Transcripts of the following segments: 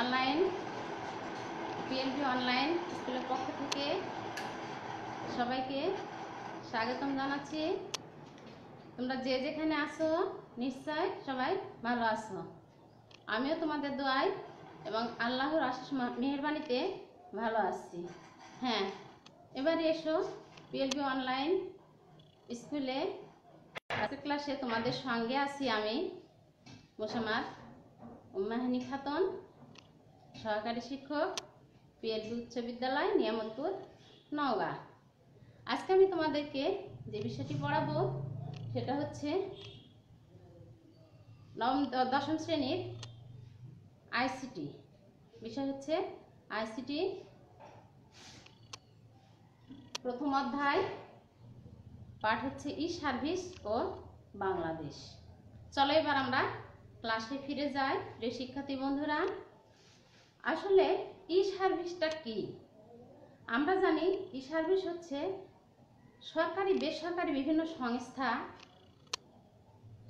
Online PLP online স্কুলের পক্ষ থেকে সবাইকে স্বাগতম জানাচ্ছি। তোমরা যে যেখানে আসো নিশ্চয় সবাই ভালো আছো। আমিও তোমাদের দোয়াই এবং আল্লাহর আশিস মেহরবানিতে ভালো আছি। হ্যাঁ এবারে এসো পিএলপি অনলাইন স্কুলে। ক্লাসে তোমাদের সঙ্গে আছি আমি মোসামার উম্মাহানি খাতুন সহকারী শিক্ষক পিএলপি উচ্চ বিদ্যালয়, নিয়ামতপুর, নওগাঁ। আজকে আমি তোমাদেরকে যে বিষয়টি পড়াবো, সেটা হচ্ছে নবম দশম শ্রেণির আইসিটি। বিষয় হচ্ছে আইসিটি প্রথম অধ্যায়, পাঠ হচ্ছে ই সার্ভিস ও বাংলাদেশ। চলো এবার আমরা ক্লাসে ফিরে যাই। প্রিয় শিক্ষার্থী বন্ধুরা আসলে ই সার্ভিসটা কি? আমরা জানি ই সার্ভিস হচ্ছে সরকারি, বেসরকারি বিভিন্ন সংস্থা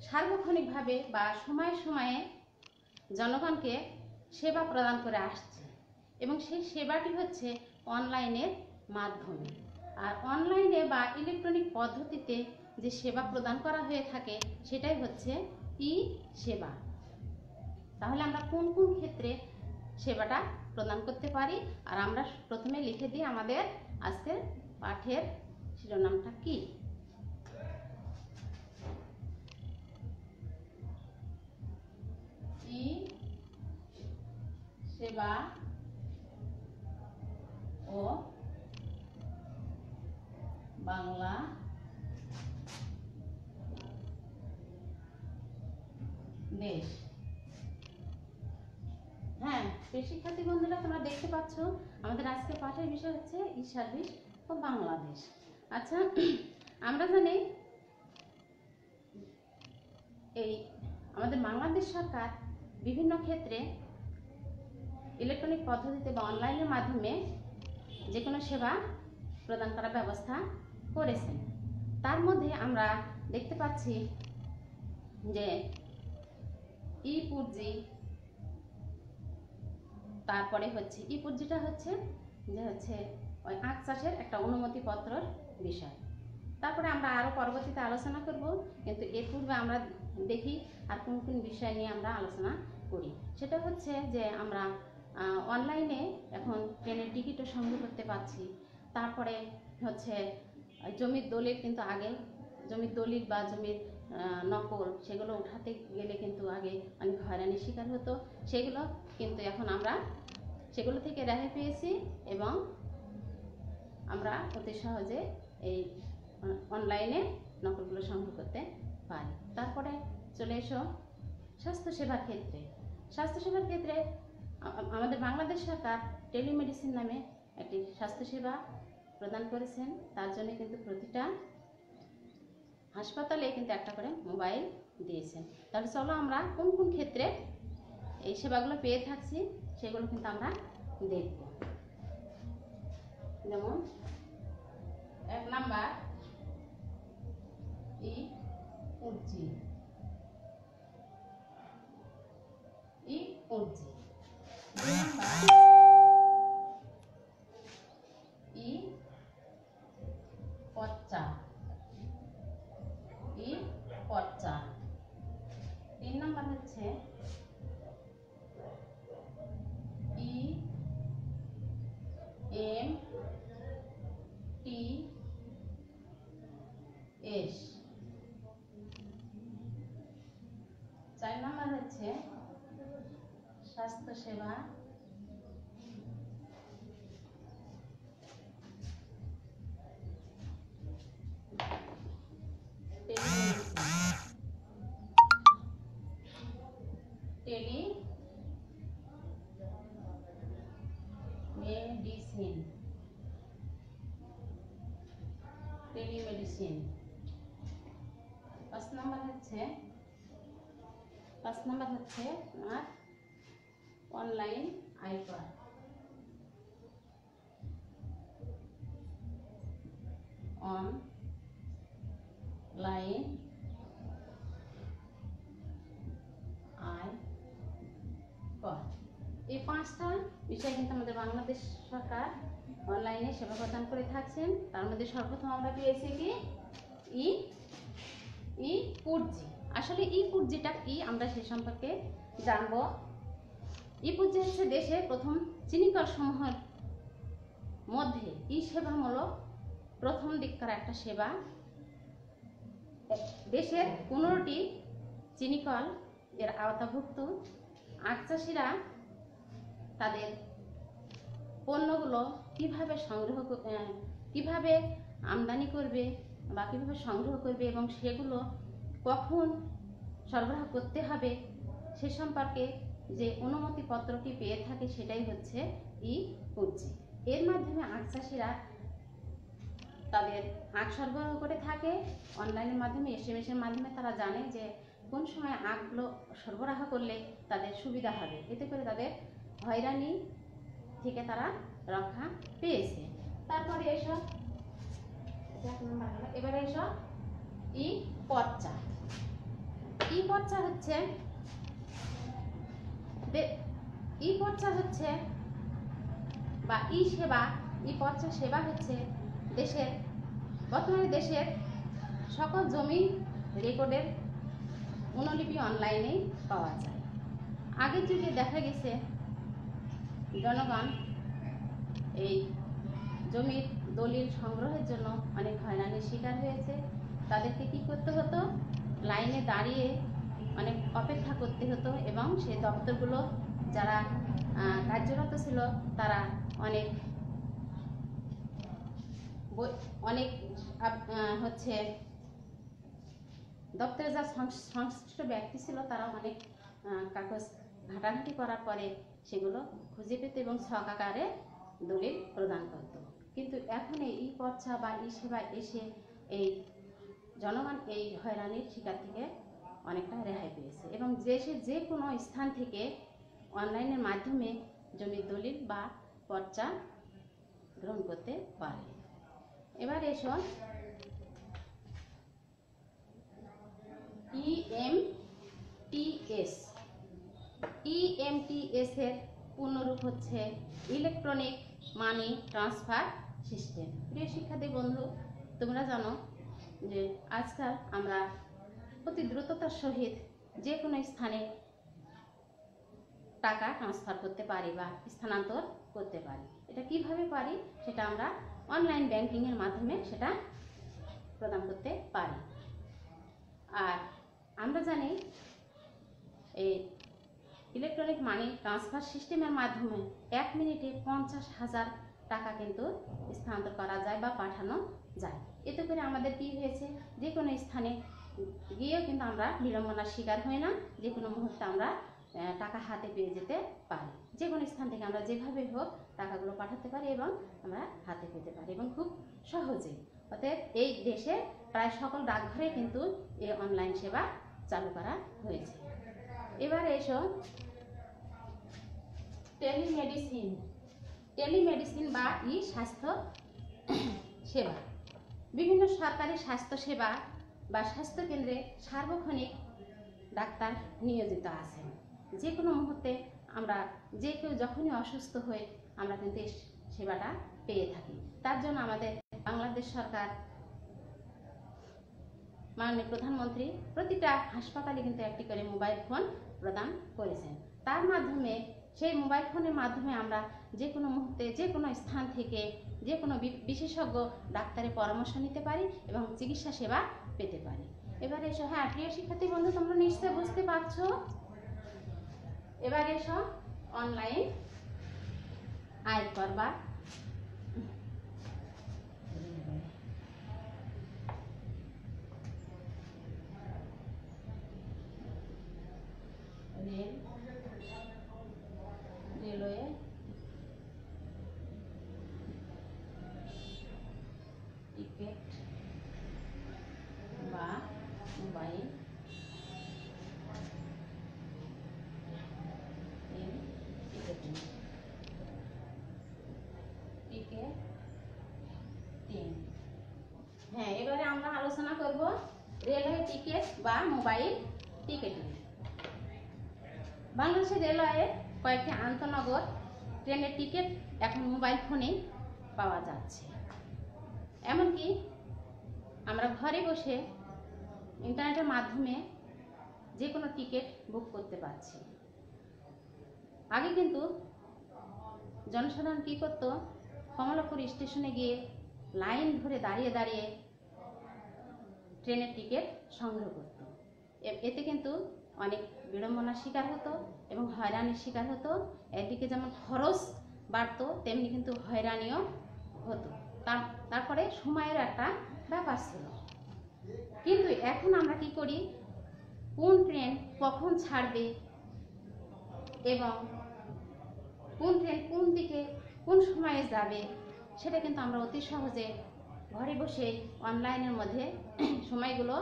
সার্বক্ষণিকভাবে বা সময়ে সময়ে জনগণকে সেবা প্রদান করে আসছে এবং সেই সেবাটি হচ্ছে অনলাইনের মাধ্যমে। আর অনলাইনে বা ইলেকট্রনিক পদ্ধতিতে যে সেবা প্রদান করা হয়ে থাকে, সেটাই হচ্ছে ই সেবা তাহলে আমরা কোন কোন ক্ষেত্রে সেবাটা প্রদান করতে পারি। আর আমরা প্রথমে লিখে দিই আমাদের আজকের পাঠের শিরোনামটা কি? সেবা ও বাংলা দেশ। হ্যাঁ প্রিয় শিক্ষার্থী বন্ধুরা তোমরা দেখতে পাচ্ছ, আমাদের আজকে পাঠের বিষয় হচ্ছে ই ও বাংলাদেশ। আচ্ছা আমরা জানি এই আমাদের বাংলাদেশ সরকার বিভিন্ন ক্ষেত্রে ইলেকট্রনিক পদ্ধতিতে বা অনলাইনের মাধ্যমে যে কোনো সেবা প্রদান করার ব্যবস্থা করেছেন তার মধ্যে আমরা দেখতে পাচ্ছি যে ই পুরজি তারপরে হচ্ছে ই পুরজিটা হচ্ছে যে হচ্ছে ওই আখ চাষের একটা অনুমতিপত্রর বিষয়। তারপরে আমরা আরও পরবর্তীতে আলোচনা করব, কিন্তু এর পূর্বে আমরা দেখি আর কোন কোন বিষয় নিয়ে আমরা আলোচনা করি। সেটা হচ্ছে যে আমরা অনলাইনে এখন ট্রেনের টিকিটও সংগ্রহ করতে পারছি। তারপরে হচ্ছে জমির দলিল কিন্তু আগে, জমির দলিল বা জমির নকল সেগুলো উঠাতে গেলে কিন্তু আগে অনেক হয়রানির শিকার হতো। সেগুলো কিন্তু এখন আমরা সেগুলো থেকে রেহাই পেয়েছি এবং আমরা অতি সহজে এই অনলাইনে নকলগুলো সংগ্রহ করতে পারি। তারপরে চলে এসো স্বাস্থ্যসেবার ক্ষেত্রে। স্বাস্থ্যসেবার ক্ষেত্রে আমাদের বাংলাদেশ সরকার টেলিমেডিসিন নামে একটি স্বাস্থ্যসেবা প্রদান করেছেন। তার জন্য কিন্তু প্রতিটা হাসপাতালে কিন্তু একটা করে মোবাইল দিয়েছেন। তাহলে চলো আমরা কোন কোন ক্ষেত্রে এই সেবাগুলো পেয়ে থাকছি, সেগুলো কিন্তু আমরা দেখব যেমন এক নাম্বার ই উজ্জি ই উজ্জি নাম্বার হচ্ছে আমার অনলাইন আইপার অন লাইন আই কর এই পাঁচটা বিষয় কিন্তু আমাদের বাংলাদেশ সরকার অনলাইনে সেবা প্রদান করে থাকছেন। তার মধ্যে সর্বপ্রথম আমরা পেয়েছি কি? ই ই পুরজি আসলে ই পুরজিটা কি আমরা সে সম্পর্কে জানব। ই পুরজি হচ্ছে দেশের প্রথম চিনিকল সমূহের মধ্যে ই সেবামূলক প্রথম দিককার একটা সেবা। দেশের পনেরোটি চিনিকল এর আওতাভুক্ত। আখ চাষিরা তাদের পণ্যগুলো কীভাবে সংগ্রহ কীভাবে আমদানি করবে বা কীভাবে সংগ্রহ করবে এবং সেগুলো কখন সরবরাহ করতে হবে সে সম্পর্কে যে অনুমতিপত্রটি পেয়ে থাকে সেটাই হচ্ছে ই পুঁজি। এর মাধ্যমে আখ চাষিরা তাদের আখ সরবরাহ করে থাকে। অনলাইনের মাধ্যমে, এস এর মাধ্যমে তারা জানে যে কোন সময় আখগুলো সরবরাহ করলে তাদের সুবিধা হবে। এতে করে তাদের হয়রানি থেকে তারা রক্ষা পেয়েছে। তারপরে এসব। এবারে এসব ই পর্চা ই পর্চা হচ্ছে ই পর্চা হচ্ছে বা ই সেবা, ই পর্চা সেবা হচ্ছে দেশের, বর্তমানে দেশের সকল জমি রেকর্ডের অনুলিপি অনলাইনেই পাওয়া যায়। আগের যুগে দেখা গেছে জনগণ এই জমির দলিল সংগ্রহের জন্য অনেক হয়রানির শিকার হয়েছে। তাদেরকে কি করতে হতো? লাইনে দাঁড়িয়ে অনেক অপেক্ষা করতে হতো এবং সেই দপ্তরগুলো যারা কার্যরত ছিল তারা অনেক অনেক হচ্ছে দপ্তরে যা সংশ্লিষ্ট ব্যক্তি ছিল তারা অনেক কাগজ ঘাটাঘাটি করার পরে সেগুলো খুঁজে পেত এবং ছক আকারে দলিল প্রদান করত। কিন্তু এখন এই পর্চা বা ই সেবা এসে এই জনগণ এই হয়রানির শিকার থেকে অনেকটা রেহাই পেয়েছে এবং দেশের যে কোনো স্থান থেকে অনলাইনের মাধ্যমে জমির দলিল বা পর্চা গ্রহণ করতে পারে। এবার এসো ইএমটিএস ইএমটিএস এর পূর্ণরূপ হচ্ছে ইলেকট্রনিক মানি ট্রান্সফার সিস্টেম প্রিয় শিক্ষার্থী বন্ধু, তোমরা জানো যে আজকাল আমরা অতি দ্রুততার সহিত যে কোনো স্থানে টাকা ট্রান্সফার করতে পারি বা স্থানান্তর করতে পারি। এটা কীভাবে পারি? সেটা আমরা অনলাইন ব্যাংকিংয়ের মাধ্যমে সেটা প্রদান করতে পারি। আর আমরা জানি এই ইলেকট্রনিক মানি ট্রান্সফার সিস্টেমের মাধ্যমে এক মিনিটে পঞ্চাশ হাজার টাকা কিন্তু স্থানান্তর করা যায় বা পাঠানো যায়। এতে করে আমাদের কি হয়েছে? যে কোনো স্থানে গিয়েও কিন্তু আমরা বিড়ম্বনার শিকার হই না। যে কোনো মুহূর্তে আমরা টাকা হাতে পেয়ে যেতে পারি। যে কোনো স্থান থেকে আমরা যেভাবে হোক টাকাগুলো পাঠাতে পারি এবং আমরা হাতে পেতে পারি এবং খুব সহজে অতএব এই দেশে প্রায় সকল ডাকঘরে কিন্তু এই অনলাইন সেবা চালু করা হয়েছে। এবার এসো টেলিমেডিসিন। টেলিমেডিসিন বা ই স্বাস্থ্য সেবা। বিভিন্ন সরকারি স্বাস্থ্য সেবা বা স্বাস্থ্য কেন্দ্রে সার্বক্ষণিক ডাক্তার নিয়োজিত আছেন। যে কোনো মুহূর্তে আমরা, যে কেউ যখনই অসুস্থ হয়ে আমরা কিন্তু সেবাটা পেয়ে থাকি। তার জন্য আমাদের বাংলাদেশ সরকার, মাননীয় প্রধানমন্ত্রী প্রতিটা হাসপাতালে কিন্তু একটি করে মোবাইল ফোন প্রদান করেছেন। তার মাধ্যমে, সেই মোবাইল ফোনের মাধ্যমে আমরা যে কোনো মুহূর্তে, যে কোনো স্থান থেকে, যে কোনো বিশেষজ্ঞ ডাক্তারের পরামর্শ নিতে পারি এবং চিকিৎসা সেবা পেতে পারি। এবার এসো। হ্যাঁ প্রিয় শিক্ষার্থী বন্ধু, তোমরা নিশ্চয় বুঝতে পারছ। এবার এসো। অনলাইন আয় করবা রেল রেলওয়ে টিকিট বা মোবাইল এর টিকিটিং টিকিটিং হ্যাঁ এবারে আমরা আলোচনা করব রেলওয়ে টিকিট বা মোবাইল টিকিটিং। বাংলাদেশের রেলওয়ে কয়েকটি আন্তনগর ট্রেনের টিকিট এখন মোবাইল ফোনেই পাওয়া যাচ্ছে। এমনকি আমরা ঘরে বসে ইন্টারনেটের মাধ্যমে যে কোনো টিকিট বুক করতে পারছি। আগে কিন্তু জনসাধারণ কী করতো? কমলাপুর স্টেশনে গিয়ে লাইন ধরে দাঁড়িয়ে দাঁড়িয়ে ট্রেনের টিকিট সংগ্রহ করত। এতে কিন্তু অনেক বিড়ম্বনার শিকার হতো এবং হয়রানির শিকার হতো। এদিকে যেমন খরচ বাড়তো, তেমনি কিন্তু হয়রানিও হতো। তার, তারপরে সময়ের একটা ব্যাপার ছিল। কিন্তু এখন আমরা কি করি? কোন ট্রেন কখন ছাড়বে এবং কোন ট্রেন কোন দিকে কোন সময়ে যাবে, সেটা কিন্তু আমরা অতি সহজে ঘরে বসে অনলাইনের মধ্যে সময়গুলো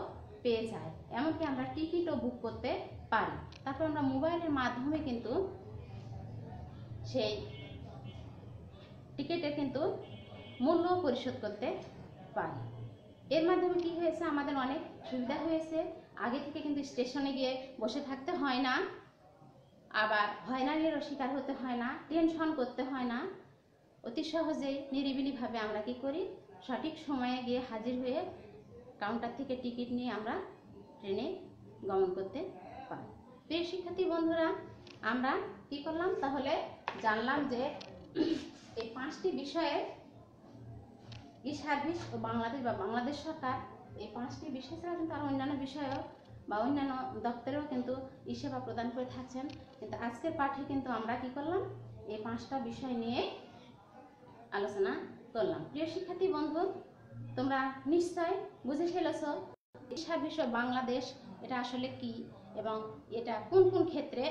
পেয়ে যাই এমনকি আমরা টিকিটও বুক করতে পারি। তারপর আমরা মোবাইলের মাধ্যমে কিন্তু সেই টিকিটের কিন্তু মূল্য পরিশোধ করতে পারি। এর মাধ্যমে কি হয়েছে? আমাদের অনেক সুবিধা হয়েছে। আগে থেকে কিন্তু স্টেশনে গিয়ে বসে থাকতে হয় না। আবার হয়রানিরও শিকার হতে হয় না। টেনশন করতে হয় না। অতি সহজেই নিরিবিলিভাবে আমরা কি করি? সঠিক সময়ে গিয়ে হাজির হয়ে কাউন্টার থেকে টিকিট নিয়ে আমরা ট্রেনে গমন করতে পারি। প্রিয় শিক্ষার্থী বন্ধুরা, আমরা কি করলাম? তাহলে জানলাম যে এই পাঁচটি বিষয়ে ই সার্ভিস ও বাংলাদেশ বা বাংলাদেশ সরকার এই পাঁচটি বিষয় ছাড়া কিন্তু আরও অন্যান্য বিষয়েও বা অন্যান্য দপ্তরেও কিন্তু ই সেবা প্রদান করে থাকছেন। কিন্তু আজকের পাঠে কিন্তু আমরা কি করলাম? এই পাঁচটা বিষয় নিয়ে আলোচনা করলাম। প্রিয় শিক্ষার্থী, বন্ধু, তোমরা নিশ্চয় বুঝে ফেলেছ বিষয় বাংলাদেশ এটা আসলে কি এবং এটা কোন কোন ক্ষেত্রে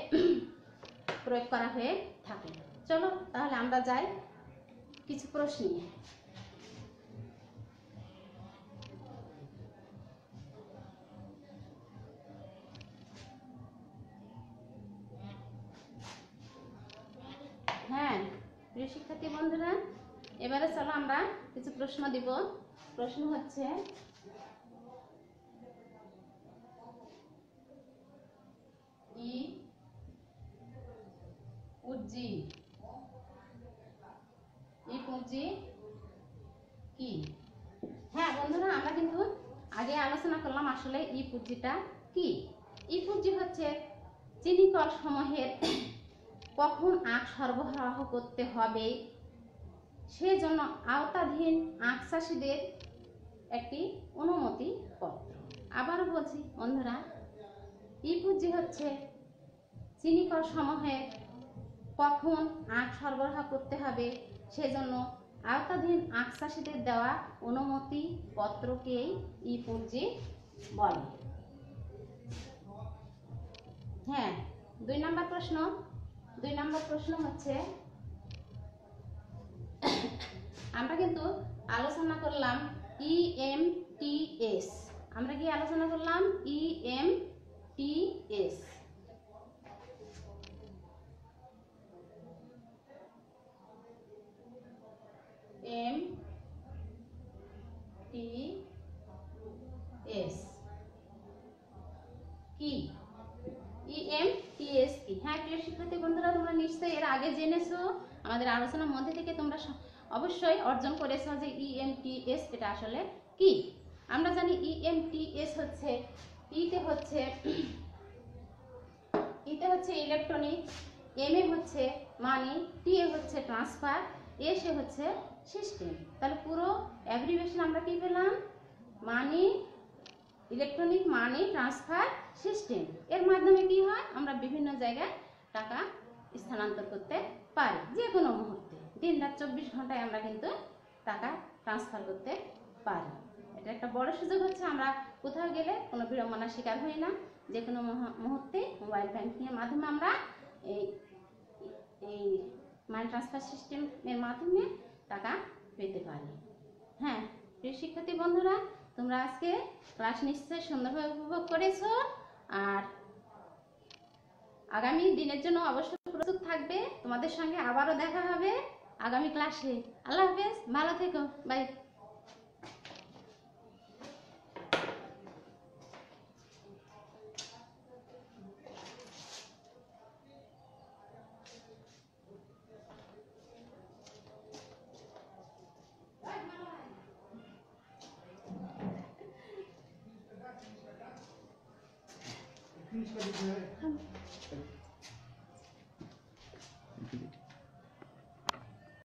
প্রয়োগ করা হয়ে থাকে। চলো তাহলে আমরা যাই কিছু প্রশ্ন আমরা কিছু প্রশ্ন দিব। প্রশ্ন হচ্ছে কি? হ্যাঁ বন্ধুরা, আমরা কিন্তু আগে আলোচনা করলাম আসলে ই পুঁজিটা কি। ই পুঁজি হচ্ছে চিনিকল সমূহের কখন আখ সরবরাহ করতে হবে সেজন্য আওতাধীন আখ একটি অনুমতি পত্র। আবারও বলছি, বন্ধুরা ই পুঁজি হচ্ছে চিনিকর সমূহের কখন আখ সরবরাহ করতে হবে, সেজন্য আওতাধীন আখ চাষিদের দেওয়া অনুমতি পত্রকেই ই পুঁজি বলে। হ্যাঁ দুই নম্বর প্রশ্ন, দুই নম্বর প্রশ্ন হচ্ছে আমরা কিন্তু আলোচনা করলাম ই এম টি এস আমরা কি আলোচনা করলাম? E M T S M T S কি? ইএম টিএস কি? হ্যাঁ প্রিয় শিক্ষার্থী বন্ধুরা, তোমরা নিশ্চয়ই এর আগে জেনেছো। আমাদের আলোচনার মধ্যে থেকে তোমরা অবশ্যই অর্জন করেছ যে ইএমটিএস এটা আসলে কি? আমরা জানি ইএমটিএস হচ্ছে ইতে হচ্ছে ইতে হচ্ছে ইলেকট্রনিক এম এ হচ্ছে মানি টি এ হচ্ছে ট্রান্সফার এস এ হচ্ছে সিস্টেম তাহলে পুরো অ্যাব্রিভেশন আমরা কি পেলাম? Money electronic money transfer system এর মাধ্যমে কি হয়? আমরা বিভিন্ন জায়গায় টাকা স্থানান্তর করতে পারি যে কোনো মুহূর্তে। দিন রাত চব্বিশ ঘন্টায় আমরা কিন্তু টাকা ট্রান্সফার করতে পারি। এটা একটা বড় সুযোগ হচ্ছে, আমরা কোথাও গেলে কোনো বিড়ম্বনার শিকার হই না। যে কোনো মুহ- মুহূর্তে মোবাইল ব্যাংকিংয়ের মাধ্যমে আমরা এই এই মানি ট্রান্সফার সিস্টেমের মাধ্যমে টাকা পেতে পারি। হ্যাঁ প্রিয় শিক্ষার্থী বন্ধুরা, তোমরা আজকে ক্লাস নিশ্চয়ই সুন্দরভাবে উপভোগ করেছ। আর আগামী দিনের জন্য অবশ্যই প্রস্তুত থাকবে। তোমাদের সঙ্গে আবারও দেখা হবে। আগামী ক্লাসে। আল্লাহ হাফেজ ভালো থেকো বাই।